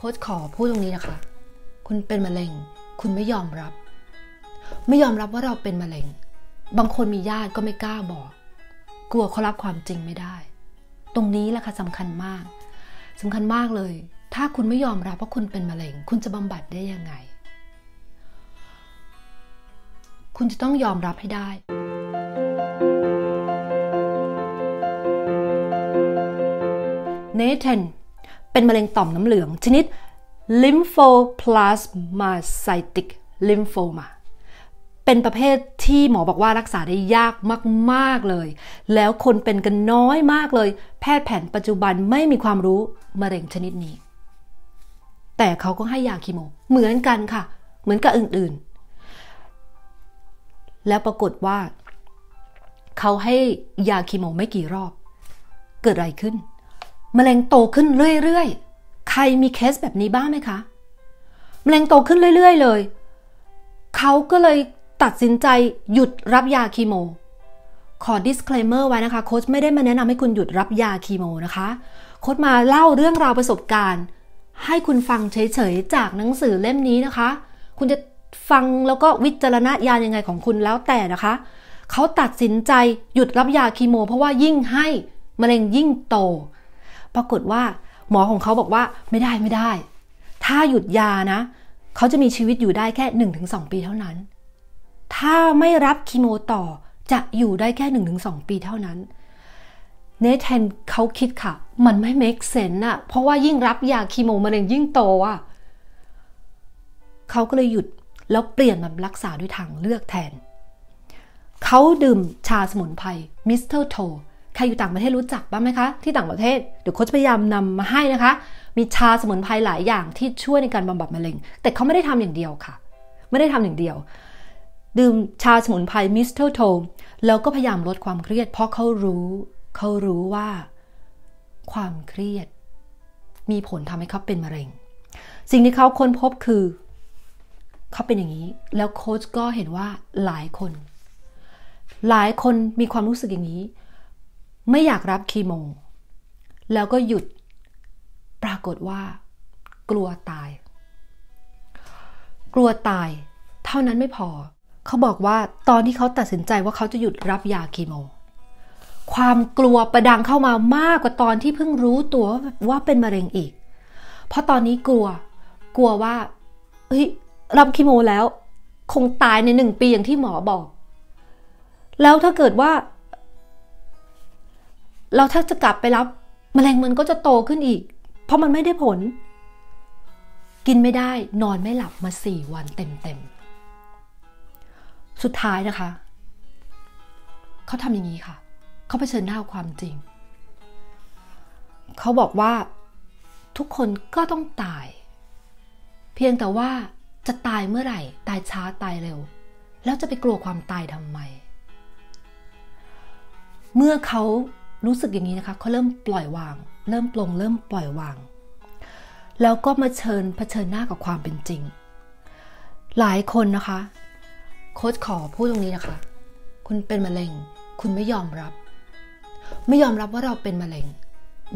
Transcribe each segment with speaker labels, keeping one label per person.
Speaker 1: ค้ชขอพูดตรงนี้นะคะ คุณเป็นมะเร็ง คุณไม่ยอมรับ ไม่ยอมรับว่าเราเป็นมะเร็ง บางคนมีญาติก็ไม่กล้าบอก กลัวเขารับความจริงไม่ได้ ตรงนี้แหละค่ะสำคัญมาก สำคัญมากเลย ถ้าคุณไม่ยอมรับว่าคุณเป็นมะเร็ง คุณจะบำบัดได้ยังไง คุณจะต้องยอมรับให้ได้เนเธน เป็นมะเร็งต่อมน้ำเหลือง ชนิด lymphoplasmacytic lymphoma เป็นประเภทที่หมอบอกว่ารักษาได้ยากมาก ๆ เลย แล้วคนเป็นกันน้อยมากเลย แพทย์แผนปัจจุบันไม่มีความรู้มะเร็งชนิดนี้ แต่เขาก็ให้ยาคีโม เหมือนกันค่ะ เหมือนกับอื่น ๆ แล้วปรากฏว่า เขาให้ยาคีโมไม่กี่รอบ เกิดอะไรขึ้น มะเร็งโตขึ้นเรื่อยๆ ใครมีเคสแบบนี้บ้างไหมคะ มะเร็งโตขึ้นเรื่อยๆ เลย เขาก็เลยตัดสินใจหยุดรับยาคีโม ขอ disclaimer ไว้นะคะ โค้ชไม่ได้มาแนะนำให้คุณหยุดรับยาคีโมนะคะ โค้ชมาเล่าเรื่องราวประสบการณ์ ให้คุณฟังเฉยๆ จากหนังสือเล่มนี้นะคะ คุณจะฟังแล้วก็วิจารณญาณยังไงของคุณแล้วแต่นะคะ เขาตัดสินใจหยุดรับยาคีโม เพราะว่ายิ่งให้มะเร็งยิ่งโต ปรากฏว่าหมอของเขาบอกว่าไม่ได้ไม่ได้ ถ้าหยุดยานะ เขาจะมีชีวิตอยู่ได้แค่ 1-2 ปีเท่านั้น ถ้าไม่รับคีโมต่อจะอยู่ได้แค่ 1-2 ปีเท่านั้นเนทแทนเขาคิดค่ะ มันไม่ make sense อะเพราะว่ายิ่งรับยาคีโมมะเร็งยิ่งโตอะเขาก็เลยหยุดแล้วเปลี่ยนมารักษาด้วยทางเลือกแทน เขาดื่มชาสมุนไพรมิสเตอร์โท ใครอยู่ต่างประเทศรู้จักบ้างไหมคะ ที่ต่างประเทศเดี๋ยวโค้ชพยายามนำมาให้นะคะ มีชาสมุนไพรหลายอย่างที่ช่วยในการบำบัดมะเร็ง แต่เขาไม่ได้ทำอย่างเดียวค่ะ ไม่ได้ทำอย่างเดียว ดื่มชาสมุนไพรมิสเตอร์โทแล้วก็พยายามลดความเครียด เพราะเขารู้เขารู้ว่า ความเครียด มีผลทำให้เขาเป็นมะเร็ง สิ่งที่เขาค้นพบคือเขาเป็นอย่างนี้ แล้วโค้ชก็เห็นว่าหลายคน หลายคนมีความรู้สึกอย่างนี้ ไม่อยากรับคีโม แล้วก็หยุด ปรากฏว่า กลัวตาย กลัวตาย เท่านั้นไม่พอ เขาบอกว่าตอนที่เขาตัดสินใจว่าเขาจะหยุดรับยาคีโม ความกลัวประดังเข้ามามากกว่าตอนที่เพิ่งรู้ตัวว่าเป็นมะเร็งอีก เพราะตอนนี้กลัว กลัวว่าเฮ้ยรับคีโมแล้ว คงตายในหนึ่งปีอย่างที่หมอบอก แล้วถ้าเกิดว่า เราถ้าจะกลับไปรับมะเร็งมันก็จะโตขึ้นอีก เพราะมันไม่ได้ผล กินไม่ได้นอนไม่หลับมาสี่วันเต็มๆ สุดท้ายนะคะ เขาทำอย่างนี้ค่ะ เขาเผชิญหน้าความจริง เขาบอกว่าทุกคนก็ต้องตาย เพียงแต่ว่าจะตายเมื่อไหร่ ตายช้าตายเร็ว แล้วจะไปกลัวความตายทำไม เมื่อเขา รู้สึกอย่างนี้นะคะเขาเริ่มปล่อยวาง เริ่มปลงเริ่มปล่อยวาง แล้วก็มาเชิญเผชิญหน้ากับความเป็นจริง หลายคนนะคะ โค้ชขอพูดตรงนี้นะคะ คุณเป็นมะเร็ง คุณไม่ยอมรับ ไม่ยอมรับว่าเราเป็นมะเร็ง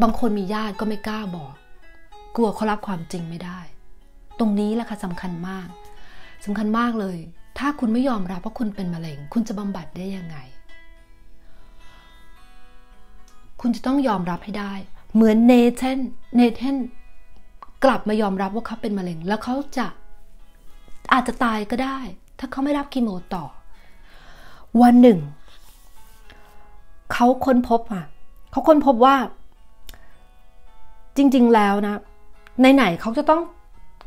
Speaker 1: บางคนมีญาติก็ไม่กล้าบอก กลัวเขารับความจริงไม่ได้ ตรงนี้แหละค่ะสำคัญมากสำคัญมากเลย ถ้าคุณไม่ยอมรับว่าคุณเป็นมะเร็ง คุณจะบำบัดได้ยังไง คุณจะต้องยอมรับให้ได้ เหมือนเนเธนเนเธนกลับมายอมรับว่าเขาเป็นมะเร็ง แล้วเขาจะอาจจะตายก็ได้ ถ้าเขาไม่รับคีโมต่อ วันหนึ่ง เขาค้นพบอะเขาค้นพบว่า จริง ๆ แล้วนะไหนๆเขาจะต้อง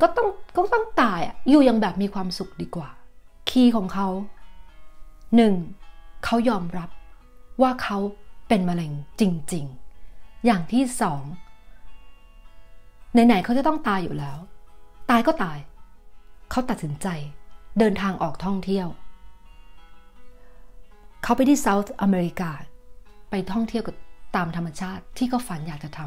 Speaker 1: ก็ต้องก็ต้องตายอะอยู่ย่างแบบมีความสุขดีกว่า คีย์ของเขาหนึ่งเขายอมรับว่าเขา เป็นมะเร็งจริงๆ อย่างที่สองไหนๆเขาจะต้องตายอยู่แล้ว ตายก็ตาย เขาตัดสินใจเดินทางออกท่องเที่ยว เขาไปที่เซาท์อเมริกา ไปท่องเที่ยวกับตามธรรมชาติที่เขาฝันอยากจะท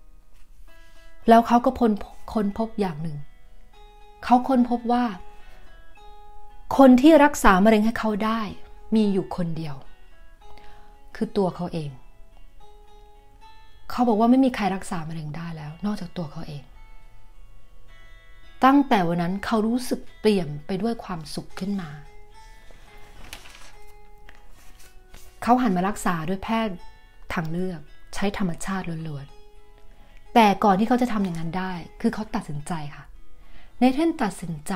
Speaker 1: ำแล้วเขาก็พนค้นพบอย่างหนึ่ง เขาค้นพบว่า คนที่รักษามะเร็งให้เขาได้มีอยู่คนเดียว คือตัวเขาเอง เขาบอกว่าไม่มีใครรักษามะเร็งได้แล้ว นอกจากตัวเขาเอง ตั้งแต่วันนั้นเขารู้สึกเปลี่ยนไปด้วยความสุขขึ้นมา เขาหันมารักษาด้วยแพทย์ทางเลือกใช้ธรรมชาติล้วนๆ แต่ก่อนที่เขาจะทำอย่างนั้นได้ คือเขาตัดสินใจค่ะ ในเทนตัดสินใจ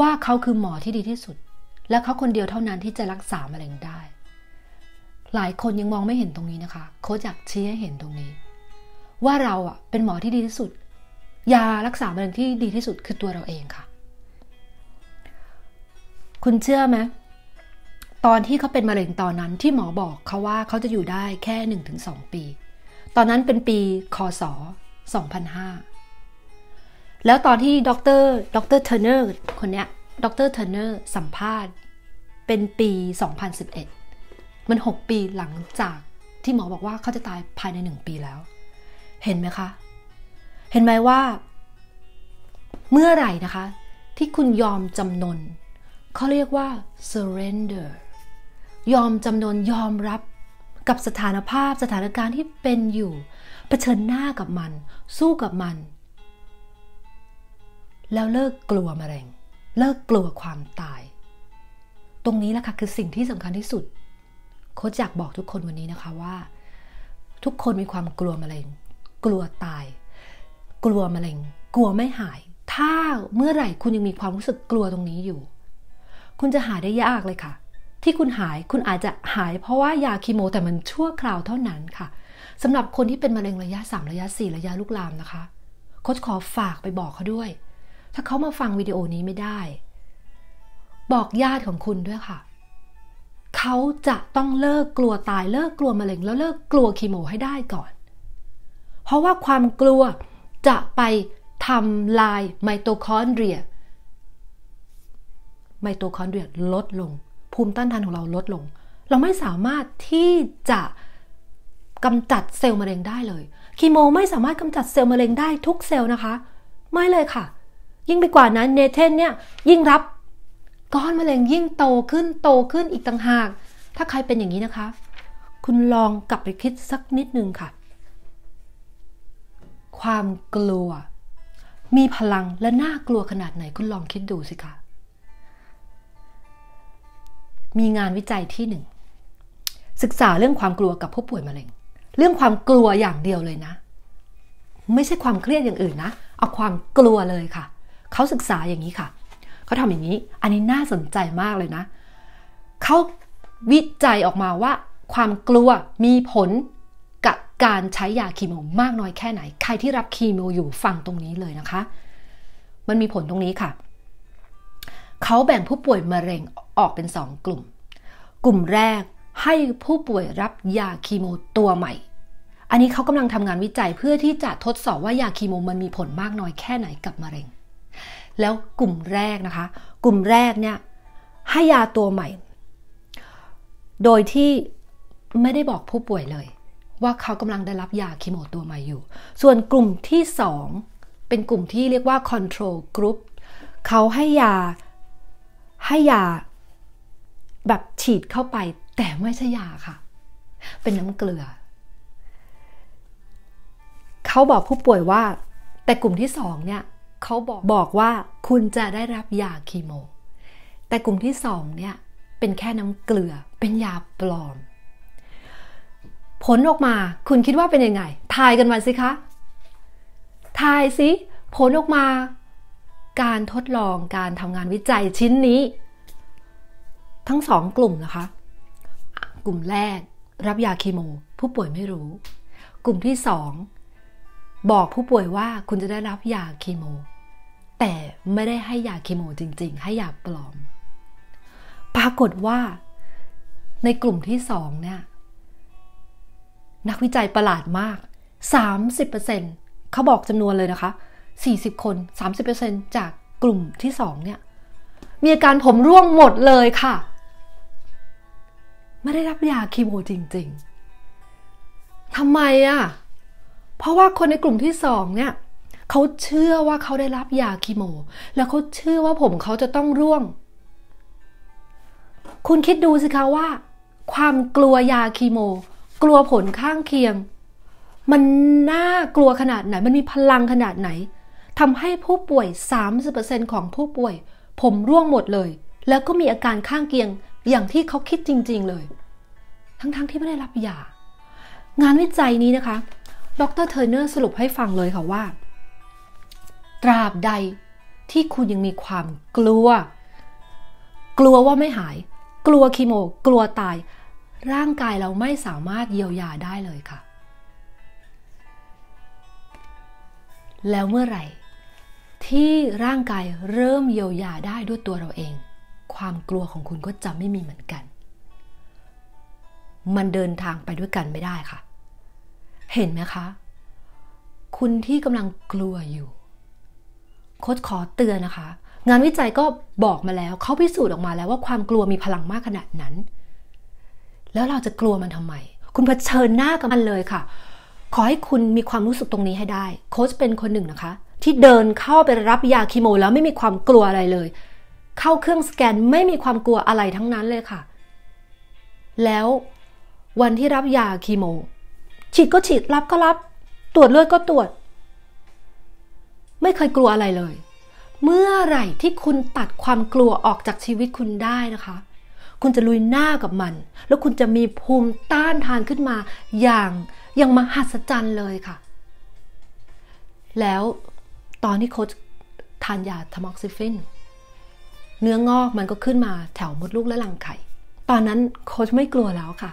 Speaker 1: ว่าเขาคือหมอที่ดีที่สุด และเขาคนเดียวเท่านั้นที่จะรักษามะเร็งได้ หลายคนยังมองไม่เห็นตรงนี้นะคะโค้ชอยากชี้ให้เห็นตรงนี้ ว่าเราอะเป็นหมอที่ดีที่สุด ยารักษามะเร็งที่ดีที่สุดคือตัวเราเองค่ะ คุณเชื่อไหมตอนที่เขาเป็นมะเร็งตอนนั้นที่หมอบอกเขาว่าเขาจะอยู่ได้แค่ 1-2 ปี ตอนนั้นเป็นปีคศ2005 แล้วตอนที่ดรดรเทอร์เนอร์คนเนี้ยดรเทอร์เนอร์สัมภาษณ์ เป็นปี 2011 มัน 6 ปีหลังจากที่หมอบอกว่าเขาจะตายภายใน1ปีแล้ว เห็นไหมคะ เห็นไหมว่า เมื่อไหร่นะคะ ที่คุณยอมจำนนเขาเรียกว่า surrender ยอมจำนนยอมรับกับสถานภาพสถานการณ์ที่เป็นอยู่เผชิญหน้ากับมัน สู้กับมัน แล้วเลิกกลัวมะเร็ง เลิกกลัวความตาย ตรงนี้แหละค่ะคือสิ่งที่สำคัญที่สุด โค้ชอยากบอกทุกคนวันนี้นะคะว่า ทุกคนมีความกลัวมะเร็ง กลัวตาย กลัวมะเร็ง กลัวไม่หาย ถ้าเมื่อไหร่คุณยังมีความรู้สึกกลัวตรงนี้อยู่ คุณจะหายได้ยากเลยค่ะ ที่คุณหายคุณอาจจะหายเพราะว่ายาคีโมแต่มันชั่วคราวเท่านั้นค่ะสำหรับคนที่เป็นมะเร็งระยะ 3 ระยะ 4 ระยะลุกลามนะคะโค้ชขอฝากไปบอกเขาด้วย ถ้าเขามาฟังวิดีโอนี้ไม่ได้ บอกญาติของคุณด้วยค่ะ เขาจะต้องเลิกกลัวตายเลิกกลัวมะเร็งแล้วเลิกกลัวคีโมให้ได้ก่อน เพราะว่าความกลัวจะไปทำลายไมโตคอนเดรีย ไมโตคอนเดรียลดลง ภูมิต้านทานของเราลดลง เราไม่สามารถที่จะกำจัดเซลล์มะเร็งได้เลยคีโมไม่สามารถกำจัดเซลล์มะเร็งได้ทุกเซลล์นะคะ ไม่เลยค่ะ ยิ่งไปกว่านั้นเนเธนเนี่ยยิ่งรับ ก้อนมะเร็งยิ่งโตขึ้นโตขึ้นอีกต่างหาก ถ้าใครเป็นอย่างนี้นะคะ คุณลองกลับไปคิดสักนิดนึงค่ะ ความกลัว มีพลังและน่ากลัวขนาดไหนคุณลองคิดดูสิคะมีงานวิจัยที่หนึ่งศึกษาเรื่องความกลัวกับผู้ป่วยมะเร็ง เรื่องความกลัวอย่างเดียวเลยนะ ไม่ใช่ความเครียดอย่างอื่นนะ เอาความกลัวเลยค่ะ เขาศึกษาอย่างนี้ค่ะ เขาทำอย่างนี้ อันนี้น่าสนใจมากเลยนะ เขาวิจัยออกมาว่า ความกลัวมีผลกับการใช้ยาคีโมมากน้อยแค่ไหน ใครที่รับคีโมอยู่ฟังตรงนี้เลยนะคะ มันมีผลตรงนี้ค่ะ เขาแบ่งผู้ป่วยมะเร็งออกเป็นสองกลุ่ม กลุ่มแรกให้ผู้ป่วยรับยาคีโมตัวใหม่ อันนี้เขากำลังทำงานวิจัยเพื่อที่จะทดสอบว่ายาคีโมมันมีผลมากน้อยแค่ไหนกับมะเร็ง แล้วกลุ่มแรกนะคะ กลุ่มแรกเนี่ยให้ยาตัวใหม่ โดยที่ไม่ได้บอกผู้ป่วยเลย ว่าเขากำลังได้รับยาคีโมตัวใหม่อยู่ ส่วนกลุ่มที่สองเป็นกลุ่มที่เรียกว่า control group เขาให้ยาให้ยาแบบฉีดเข้าไป แต่ไม่ใช่ยาค่ะ เป็นน้ำเกลือ เขาบอกผู้ป่วยว่า แต่กลุ่มที่สองเนี่ย เขาบอกบอกว่าคุณจะได้รับยาคีโม แต่กลุ่มที่สองเนี่ยเป็นแค่น้ำเกลือเป็นยาปลอม ผลออกมาคุณคิดว่าเป็นยังไง ทายกันมาสิคะ ทายสิ ผลออกมา การทดลองการทำงานวิจัยชิ้นนี้ ทั้งสองกลุ่มนะคะ กลุ่มแรกรับยาเคีโม ผู้ป่วยไม่รู้ กลุ่มที่สองบอกผู้ป่วยว่าคุณจะได้รับยาเคีโม แต่ไม่ได้ให้ยาเคีโมจริง ๆ ให้ยาปลอม ปรากฏว่า ในกลุ่มที่สองเนี่ย นักวิจัยประหลาดมาก 30%เขาบอกจำนวนเลยนะคะ 40 คน 30%จากกลุ่มที่2เนี่ย มีอาการผมร่วงหมดเลยค่ะ ไม่ได้รับยาคีโมจริง ๆทำไมอะ่ะ เพราะว่าคนในกลุ่มที่สองเนี่ย เขาเชื่อว่าเขาได้รับยาคีโม แล้วเขาเชื่อว่าผมเขาจะต้องร่วง คุณคิดดูสิคะว่า ความกลัวยาคีโม กลัวผลข้างเคียง มันน่ากลัวขนาดไหน มันมีพลังขนาดไหนทำให้ผู้ป่วย 30%ของผู้ป่วย ผมร่วงหมดเลย แล้วก็มีอาการข้างเคียงอย่างที่เขาคิดจริง ๆเลย ทั้งๆทที่ไม่ได้รับยา งานวิจัยนี้นะคะ ดรเทอร์เนอร์สรุปให้ฟังเลยค่ะว่า ตราบใดที่คุณยังมีความกลัว กลัวว่าไม่หาย กลัวคีโม กลัวตาย ร่างกายเราไม่สามารถเยียวยาได้เลยค่ะ แล้วเมื่อไหร่ ที่ร่างกายเริ่มเยียวยาได้ด้วยตัวเราเอง ความกลัวของคุณก็จะไม่มีเหมือนกัน มันเดินทางไปด้วยกันไม่ได้ค่ะ เห็นไหมคะ คุณที่กำลังกลัวอยู่ โค้ชขอเตือนนะคะ งานวิจัยก็บอกมาแล้วเขาพิสูจน์ออกมาแล้วว่าความกลัวมีพลังมากขนาดนั้น แล้วเราจะกลัวมันทำไม คุณเผชิญหน้ากับมันเลยค่ะ ขอให้คุณมีความรู้สึกตรงนี้ให้ได้ โค้ชเป็นคนหนึ่งนะคะ ที่เดินเข้าไปรับยาคีโม แล้วไม่มีความกลัวอะไรเลย เข้าเครื่องสแกนไม่มีความกลัวอะไรทั้งนั้นเลยค่ะ แล้ววันที่รับยาคีโม ฉีดก็ฉีดรับก็รับ ตรวจเลือดก็ตรวจ ไม่เคยกลัวอะไรเลย เมื่อไหร่ที่คุณตัดความกลัวออกจากชีวิตคุณได้นะคะ คุณจะลุยหน้ากับมัน แล้วคุณจะมีภูมิต้านทานขึ้นมา อย่างอย่างมหัศจรรย์เลยค่ะ แล้วตอนที่โค้ชทานยาทามอกซิฟิน เนื้องอกมันก็ขึ้นมาแถวมดลูกและรังไข่ ตอนนั้นโค้ชไม่กลัวแล้วค่ะ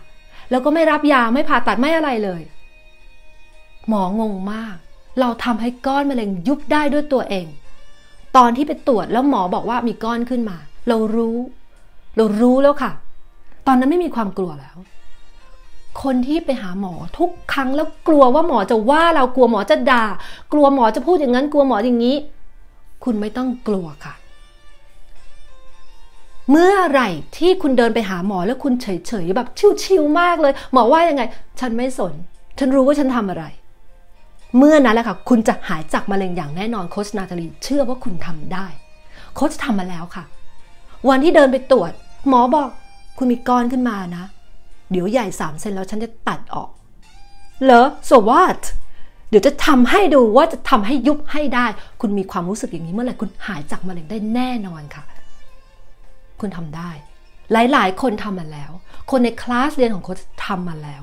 Speaker 1: แล้วก็ไม่รับยาไม่ผ่าตัดไม่อะไรเลย หมองงมาก เราทำให้ก้อนมะเร็งยุบได้ด้วยตัวเอง ตอนที่ไปตรวจแล้วหมอบอกว่ามีก้อนขึ้นมา เรารู้ เรารู้แล้วค่ะ ตอนนั้นไม่มีความกลัวแล้ว คนที่ไปหาหมอทุกครั้งแล้วกลัวว่าหมอจะว่าเรากลัวหมอจะด่า กลัวหมอจะพูดอย่างนั้น กลัวหมออย่างนี้ คุณไม่ต้องกลัวค่ะเมื่อไหร่ที่คุณเดินไปหาหมอแล้วคุณเฉยๆแบบชิวๆมากเลย หมอว่ายังไง ฉันไม่สน ฉันรู้ว่าฉันทำอะไร เมื่อนั้นแหละค่ะ คุณจะหายจากมะเร็งอย่างแน่นอนโคชนาตาลีเชื่อว่าคุณทำได้โคชทำมาแล้วค่ะ วันที่เดินไปตรวจ หมอบอกคุณมีก้อนขึ้นมานะ เดี๋ยวใหญ่สามเซนแล้วฉันจะตัดออกเหรอ so what เดี๋ยวจะทำให้ดูว่าจะทำให้ยุบให้ได้ คุณมีความรู้สึกอย่างนี้เมื่อไหร่คุณหายจากมะเร็งได้แน่นอนค่ะ คุณทำได้ หลายๆ คนทำมาแล้ว คนในคลาสเรียนของโค้ชทำมาแล้ว